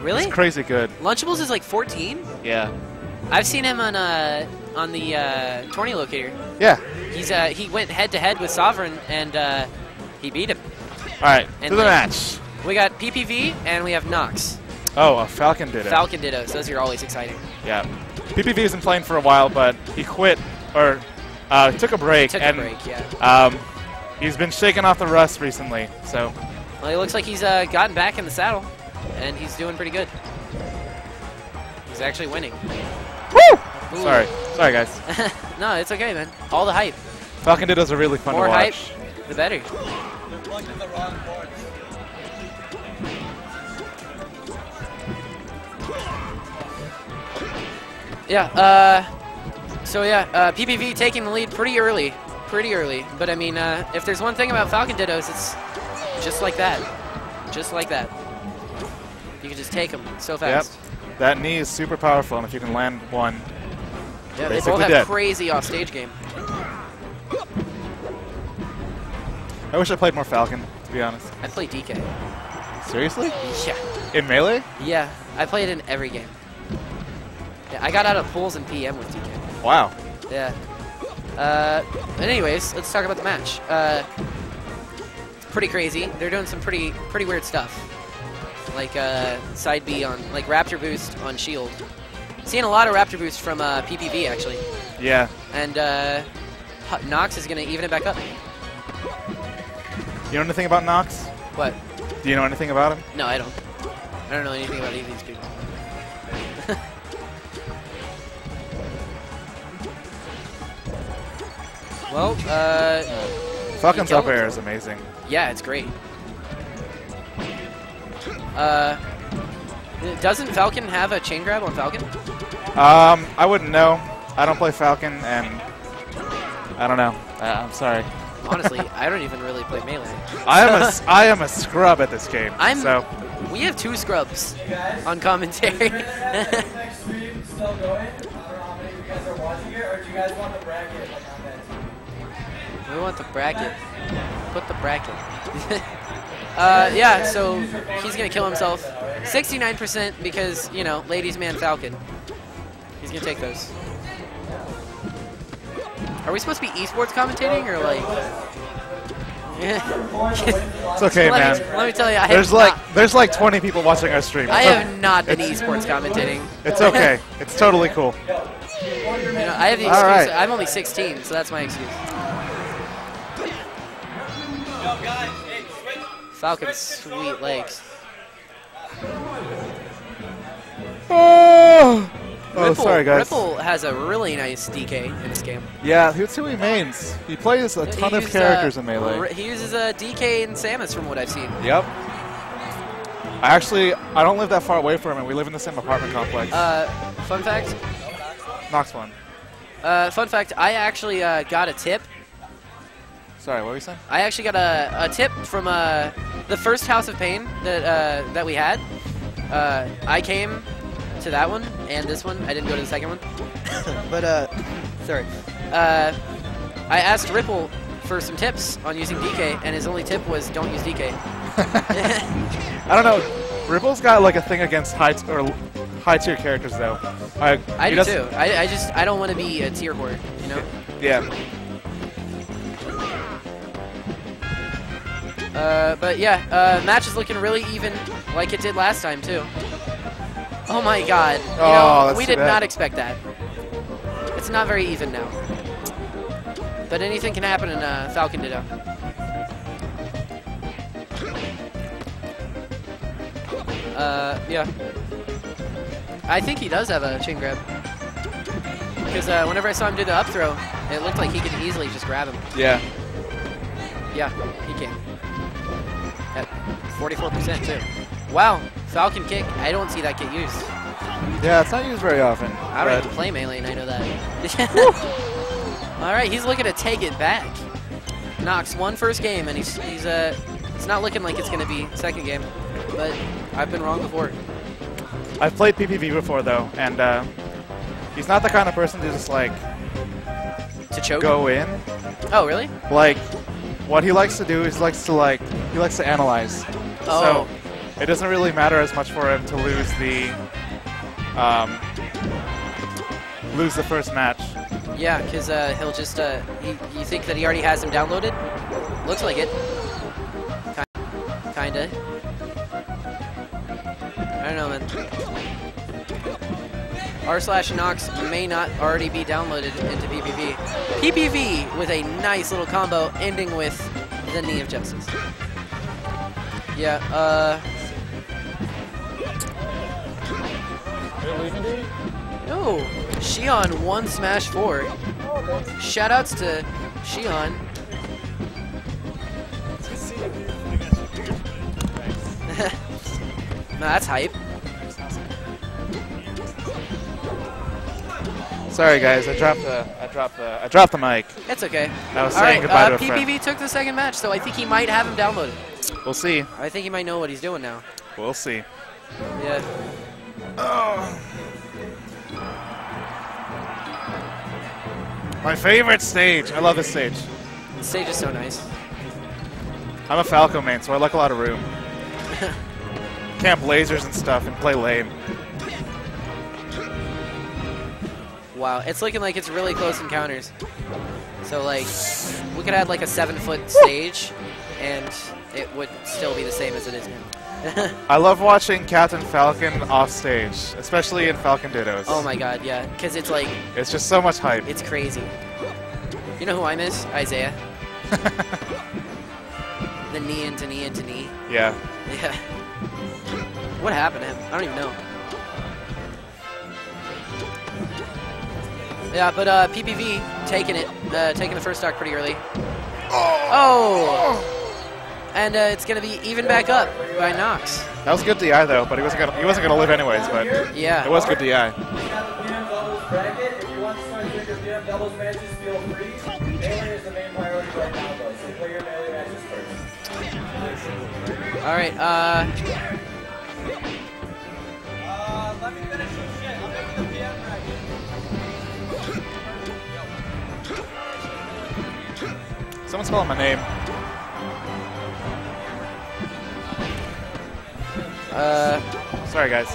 Really? He's crazy good. Lunchables is like 14. Yeah. I've seen him on uh on the uh, tourney locator. Yeah. He's uh he went head to head with Sovereign and uh, he beat him. All right, And to the match. We got PPV and we have Nox. Oh, a Falcon did it. Falcon Dittos. Those are always exciting. Yeah. PPV's been playing for a while, but he quit or uh, took a break. Took and, a break, yeah. Um, he's been shaking off the rust recently, so Well, it looks like he's uh, gotten back in the saddle, and he's doing pretty good. He's actually winning. Woo! Ooh. Sorry. Sorry, guys. no, it's okay, man. All the hype. Falcon Dittos are really fun More to hype, the better. Yeah, uh, so yeah, uh, PPV taking the lead pretty early. Pretty early. But I mean, uh, if there's one thing about Falcon Dittos, it's just like that. Just like that. You can just take them so fast. Yep. That knee is super powerful, and if you can land one, Yeah, they both have dead. crazy off-stage game. I wish I played more Falcon, to be honest. I play DK. Seriously? Yeah. In Melee? Yeah, I play it in every game. Yeah, I got out of pools and PM with DK. Wow. Yeah. Uh, but anyways, let's talk about the match. Uh, pretty crazy. They're doing some pretty pretty weird stuff, like uh, side B on like Raptor boost on Shield. Seeing a lot of Raptor boost from uh, PPV actually, Yeah. and uh, Hu- Nox is gonna even it back up. You know anything about Nox? What? Do you know anything about him? No, I don't. I don't know anything about any of these people. well, uh, killed up air is amazing. yeah, it's great. Uh, doesn't Falcon have a chain grab on Falcon? Um, I wouldn't know. I don't play Falcon, and I don't know. Uh, I'm sorry. Honestly, I don't even really play melee. I am a s- I am a scrub at this game. I'm. so We have two scrubs on commentary. next stream still going? I don't know how many of you guys are watching it, or do you guys want the bracket like on that team? We want the bracket. Put the bracket. uh, yeah, so he's gonna kill himself. 69% because, you know, ladies man Falcon. He's gonna take those. Are we supposed to be esports commentating or like? it's okay, let, man. Me, let me tell you, I There's have like there's like 20 people watching our stream. I It's have not been esports commentating. It's okay. it's totally cool. You know, I have the excuse. All right. I'm only 16, so that's my excuse. Falcon's sweet legs. Oh, oh Ripple, sorry guys. Ripple has a really nice DK in this game. Yeah, that's who he mains. He plays a ton He of uses, characters uh, in Melee. He uses a DK and Samus from what I've seen. Yep. I actually I don't live that far away from him. and We live in the same apartment complex. Uh, fun fact. Nox won. Uh, fun fact. I actually uh, got a tip. Sorry, what were you saying? I actually got a, a tip from uh, the first House of Paign that uh, that we had. Uh, I came to that one and this one. I didn't go to the second one. but uh, sorry. Uh, I asked Ripple for some tips on using DK, and his only tip was don't use DK. I don't know. Ripple's got like a thing against high t- or high tier characters though. I, I do too. I, I just I don't want to be a tier whore, you know. Yeah. Uh, but yeah, uh, match is looking really even, like it did last time too. Oh my God! You Oh, know, we did bad. not expect that. It's not very even now. But anything can happen in uh, Falcon Ditto. Uh, yeah. I think he does have a chain grab. Because uh, whenever I saw him do the up throw, it looked like he could easily just grab him. Yeah. Yeah, he can. At 44% too. Wow, Falcon kick. I don't see that get used. Yeah, it's not used very often. I don't even play melee and I know that. All right, he's looking to take it back. Nox won first game and he's he's uh it's not looking like it's gonna be second game, but I've been wrong before. I've played PPV before though, and uh, he's not the kind of person to just like To choke. go in. Oh really? Like, what he likes to do is he likes to like he likes to analyze. Oh. So it doesn't really matter as much for him to lose the um, lose the first match. Yeah, because uh, he'll just, uh, he, you think that he already has him downloaded? Looks like it. Kinda. I don't know, man. R slash Nox may not already be downloaded into PPV. PPV with a nice little combo ending with the Knee of Justice. Yeah, uh... Oh, Shion won Smash 4. Shoutouts to Shion. no, that's hype. Sorry guys, I dropped the I dropped the I dropped the mic. It's okay. I was All saying right, goodbye uh, to a friend. PPV took the second match, so I think he might have him downloaded. We'll see. I think he might know what he's doing now. We'll see. Yeah. Oh. My favorite stage. I love this stage. The stage is so nice. I'm a Falco main, so I like a lot of room. Camp lasers and stuff and play lane. Wow, it's looking like it's really close encounters. So like, we could add like a seven foot stage, and it would still be the same as it is now. I love watching Captain Falcon off stage, especially in Falcon Dittos. oh my god, yeah, because it's like, It's just so much hype. it's crazy. You know who I miss? Isaiah. the knee into knee into knee. yeah. Yeah. What happened to him? I don't even know. Yeah, but uh, PPV taking it, uh, taking the first stock pretty early. Oh! And uh, it's gonna be even back up by Nox. That was good DI though, but he wasn't gonna he wasn't gonna live anyways. But Yeah. it was good DI. We have the PM doubles bracket. If you want to start doing PM doubles matches, feel free. Melee is the main priority right now, though, so play your melee matches first. All right. Uh, Uh, let me finish uh, Sorry guys.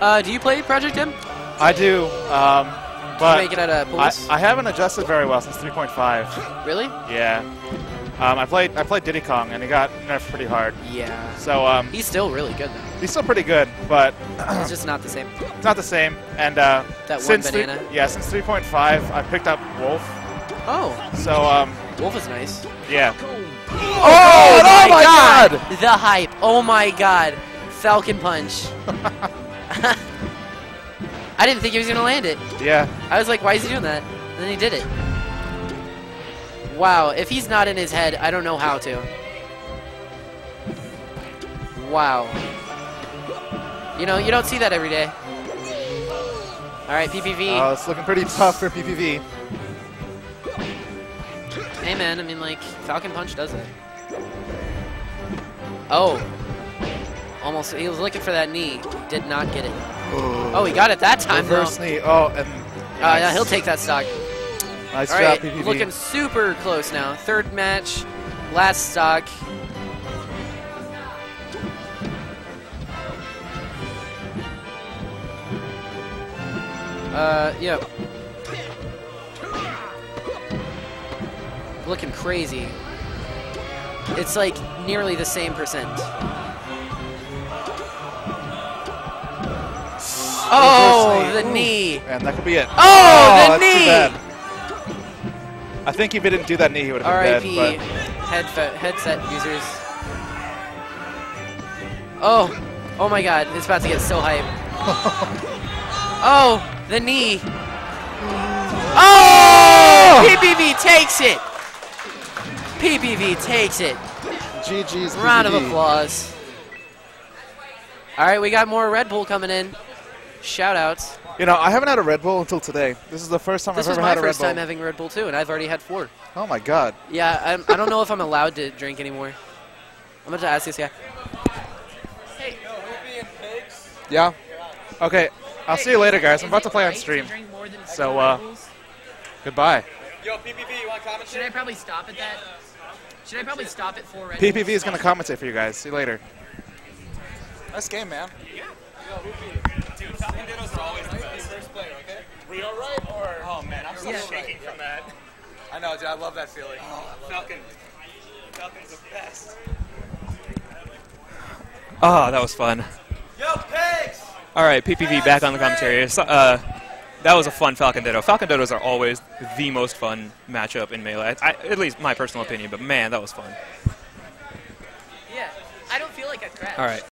uh, do you play Project M? I do, um, but make it at a I, pools? I haven't adjusted very well since 3.5. Really? Yeah. Um, I played I played Diddy Kong and he got nerfed pretty hard. Yeah. So um, He's still really good though. he's still pretty good, but It's just not the same. it's not the same. And uh, That one since three- yeah, since 3.5, I picked up Wolf. Oh, So um, Wolf is nice. yeah. Oh, my god! The hype. Oh my god. Falcon Punch. I didn't think he was going to land it. Yeah. I was like, why is he doing that? And then he did it. Wow. If he's not in his head, I don't know how to. Wow. You know, you don't see that every day. All right, PPV. Uh, it's looking pretty tough for PPV. Hey man, I mean like Falcon Punch does it. Oh. Almost he was looking for that knee. Did not get it. Oh, he got it that time though. Reverse knee. Oh, and Uh, yeah, he'll take that stock. nice All job, looking super close now. Third match, last stock. Uh, yep. Looking crazy. It's like nearly the same percent. Oh, the Ooh. knee. And that could be it. Oh, the oh, that's too knee. I think if he didn't do that knee, he would have been dead. headfa- headset users. Oh, oh my god, it's about to get so hype. oh, the knee. Mm. Oh! oh! PPV takes it. PPV takes it. But GG's. Round of applause. All right, we got more Red Bull coming in. Shout outs. You know, I haven't had a Red Bull until today. This is the first time This I've ever had a Red Bull. This is my first Bull. time having Red Bull too, and I've already had four. oh my god. Yeah, I'm, I don't know if I'm allowed to drink anymore. I'm going to ask this guy. Hey. Yeah. Okay. I'll see you later, guys. I'm about to play on stream. So, uh, goodbye. Yo, PPV, you want comments? Should I probably stop at that? Should I probably stop at four red? PPV is going to commentate for you guys. See you later. Nice game, man. Yeah. Dude, Falcon Dittos are always the best. First player, okay? We all right, or? Oh man, I'm still Yeah. shaking from that. I know, dude. I love that feeling. Falcon. Falcon's the best. Oh, that was fun. Yo, pigs! All right, PPV back on the commentary. Uh, that was a fun Falcon Ditto. Falcon Dittos are always the most fun matchup in Melee. I, at least my personal opinion, but man, that was fun. Yeah. I don't feel like a crap. All right.